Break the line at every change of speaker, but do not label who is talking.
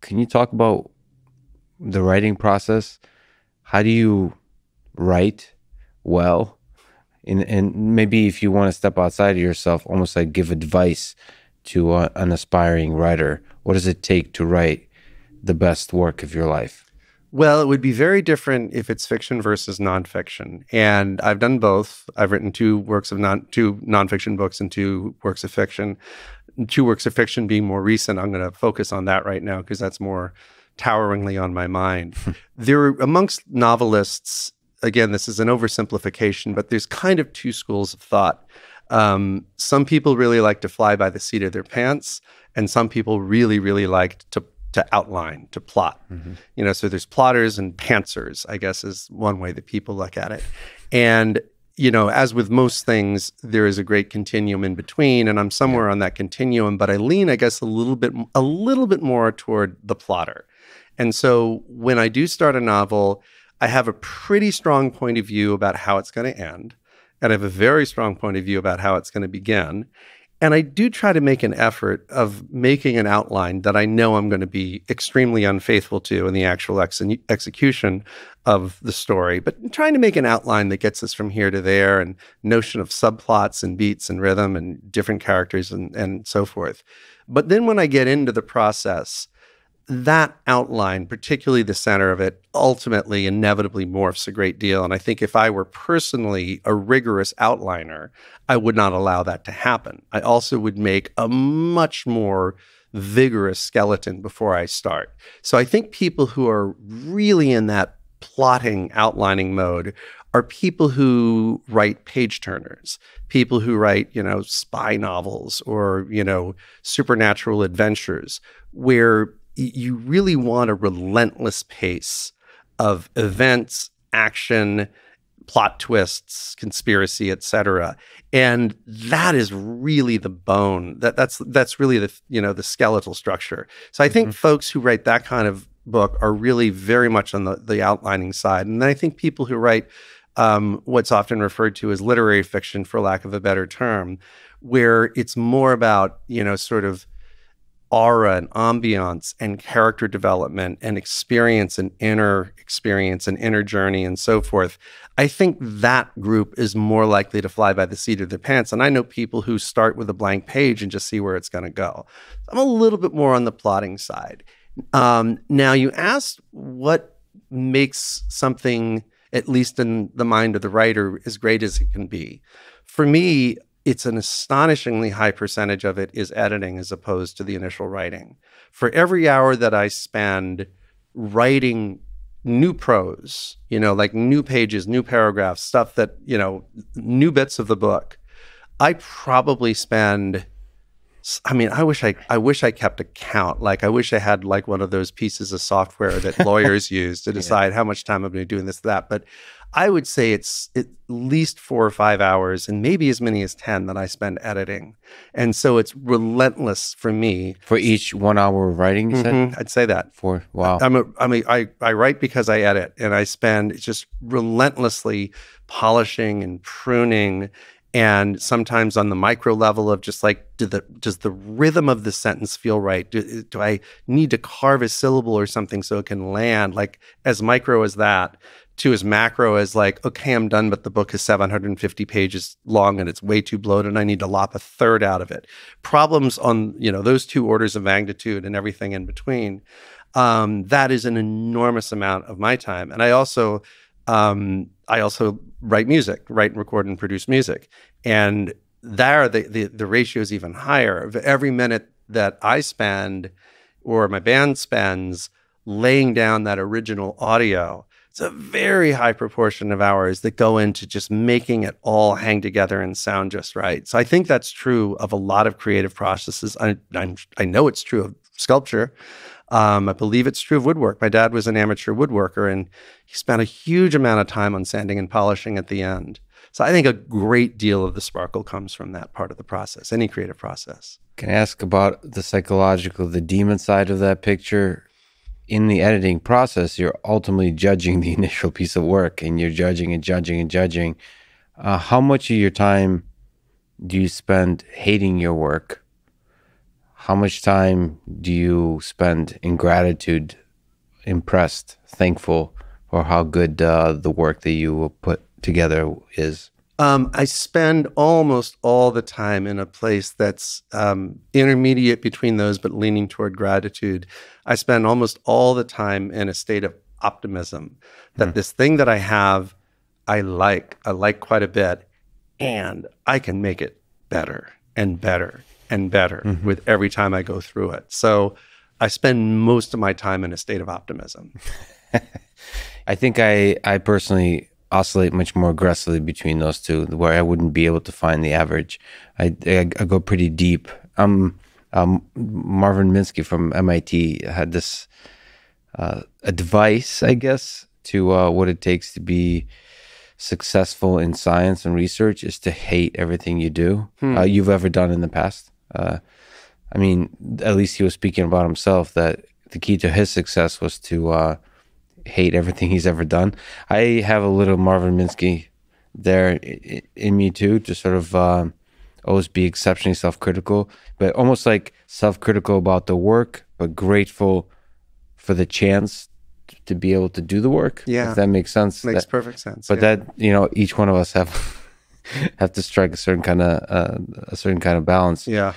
Can you talk about the writing process? How do you write well? And, and maybe if you want to step outside of yourself, almost like give advice to a, an aspiring writer, what does it take to write the best work of your life?
Well, it would be very different if it's fiction versus nonfiction. And I've done both. I've written two works of non two nonfiction books and two works of fiction. Two works of fiction being more recent. I'm going to focus on that right now because that's more toweringly on my mind. there are amongst novelists, again, this is an oversimplification, but there's kind of two schools of thought. Um, some people really like to fly by the seat of their pants, and some people really, really like to to outline, to plot. Mm-hmm. You know, so there's plotters and pantsers, I guess is one way that people look at it. And you know, as with most things, there is a great continuum in between, and I'm somewhere yeah. on that continuum. But I lean, I guess, a little bit, a little bit more toward the plotter. And so when I do start a novel, I have a pretty strong point of view about how it's going to end, and I have a very strong point of view about how it's going to begin. And I do try to make an effort of making an outline that I know I'm going to be extremely unfaithful to in the actual ex- execution of the story, but trying to make an outline that gets us from here to there and notion of subplots and beats and rhythm and different characters and, and so forth. But then when I get into the process, that outline, particularly the center of it, ultimately inevitably morphs a great deal. And I think if I were personally a rigorous outliner, I would not allow that to happen. I also would make a much more vigorous skeleton before I start. So I think people who are really in that plotting, outlining mode are people who write page turners, people who write, you know, spy novels or, you know, supernatural adventures, where you really want a relentless pace of events, action, plot twists, conspiracy, etc. And that is really the bone. That that's that's really the you know the skeletal structure. So I think mm-hmm. folks who write that kind of book are really very much on the the outlining side. And then I think people who write um, what's often referred to as literary fiction, for lack of a better term, where it's more about you know sort of aura and ambiance and character development and experience and inner experience and inner journey and so forth. I think that group is more likely to fly by the seat of their pants. And I know people who start with a blank page and just see where it's going to go. I'm a little bit more on the plotting side. Um, now, you asked what makes something, at least in the mind of the writer, as great as it can be. For me, it's an astonishingly high percentage of it is editing as opposed to the initial writing. For every hour that I spend writing new prose, you know, like new pages, new paragraphs, stuff that, you know, new bits of the book, I probably spend I mean, I wish I I wish I kept a count. Like I wish I had like one of those pieces of software that lawyers use to decide yeah. how much time I'm going to doing this that. But I would say it's at least four or five hours and maybe as many as 10 that I spend editing. And so it's relentless for me.
For each one hour of writing, you mm-hmm,
said? I'd say that.
For, wow.
I'm a, I mean, I, I write because I edit and I spend just relentlessly polishing and pruning and sometimes on the micro level of just like do the does the rhythm of the sentence feel right do, do i need to carve a syllable or something so it can land like as micro as that to as macro as like, okay, I'm done, but the book is 750 pages long and it's way too bloated and I need to lop a third out of it. Problems on, you know, those two orders of magnitude and everything in between. Um, that is an enormous amount of my time. And I also, um, I also write music, write and record and produce music. And there, the, the, the ratio is even higher. Every minute that I spend or my band spends laying down that original audio, it's a very high proportion of hours that go into just making it all hang together and sound just right. So I think that's true of a lot of creative processes. I, I'm, i know it's true of sculpture. Um, I believe it's true of woodwork. My dad was an amateur woodworker and he spent a huge amount of time on sanding and polishing at the end. So I think a great deal of the sparkle comes from that part of the process, any creative process.
Can I ask about the psychological, the demon side of that picture? in the editing process, you're ultimately judging the initial piece of work and you're judging and judging and judging. Uh, how much of your time do you spend hating your work? How much time do you spend in gratitude, impressed, thankful for how good uh, the work that you put together is?
Um, I spend almost all the time in a place that's um, intermediate between those, but leaning toward gratitude. I spend almost all the time in a state of optimism that mm. this thing that I have, I like, I like quite a bit, and I can make it better and better and better mm-hmm. with every time I go through it. So I spend most of my time in a state of optimism.
I think I, I personally oscillate much more aggressively between those two, where I wouldn't be able to find the average. I, I, I go pretty deep. Um, um, Marvin Minsky from MIT had this uh, advice, I guess, to uh, what it takes to be successful in science and research is to hate everything you do, hmm. uh, you've ever done in the past. Uh, I mean, at least he was speaking about himself that the key to his success was to uh, hate everything he's ever done. I have a little Marvin Minsky there in me too, to sort of uh, always be exceptionally self-critical, but almost like self-critical about the work, but grateful for the chance to be able to do the work.
Yeah,
if that makes sense.
Makes
that,
perfect sense.
But yeah. that you know, each one of us have have to strike a certain kind of uh, a certain kind of balance.
Yeah.